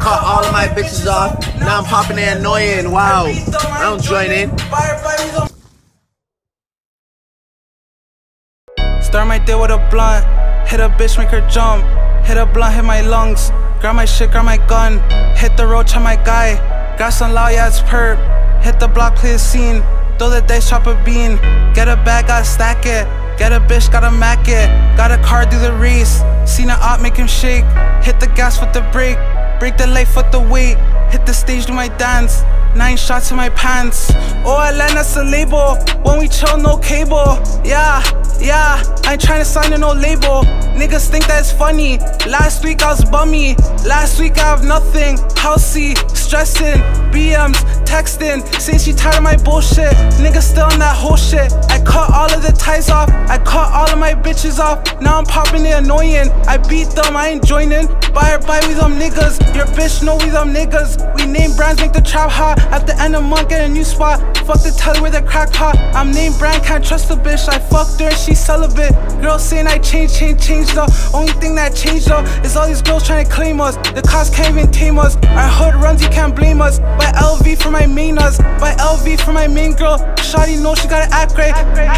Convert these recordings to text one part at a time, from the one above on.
cut all of my bitches off. Now I'm popping it annoying. Wow. I don't join in. Start my day with a blunt. Hit a bitch, make her jump. Hit a blunt, hit my lungs. Grab my shit, grab my gun. Hit the road, try my guy. Got some loud ass perp. Hit the block, play the scene. Throw the dice, chop a bean. Get a bag, gotta stack it. Get a bitch, gotta mack it. Got a car, do the race. Seen a op, make him shake. Hit the gas with the brake. Break the light, fuck the weight. Hit the stage, do my dance. Nine shots in my pants. Oh, Atlanta's a label. When we chill, no cable. Yeah, yeah. I ain't tryna sign to no label. Niggas think that it's funny. Last week I was bummy. Last week I have nothing. Housey, stressing. BMs, texting. Saying she tired of my bullshit. Niggas still on that whole shit. I cut all of the ties off. I cut all of my bitches off. Now I'm popping the annoying. I beat them, I ain't joining. Buy or buy we them niggas. Your bitch know we them niggas. We name brands, make the trap hot. At the end of month, get a new spot. Fuck the telly with a crack pot. I'm named brand, can't trust the bitch. I fucked her, and she celibate. Girls saying I changed, change, change the only thing that changed though is all these girls trying to claim us. The cops can't even tame us. Our hood runs, you can't blame us. Buy LV for my main us. Buy LV for my main girl. Shawty know she gotta act great. Yo, fuck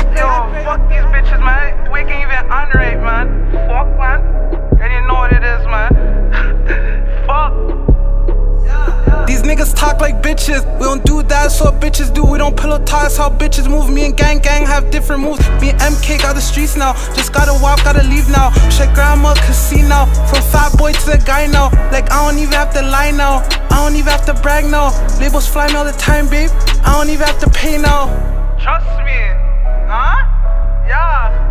niggas talk like bitches. We don't do that, what bitches do. We don't pillow that's how bitches move. Me and gang gang have different moves. Me and MK got the streets now. Just gotta walk, gotta leave now. Check grandma casino. From fat boy to the guy now. Like I don't even have to lie now. I don't even have to brag now. Labels fly me all the time, babe. I don't even have to pay now. Trust me. Huh? Yeah.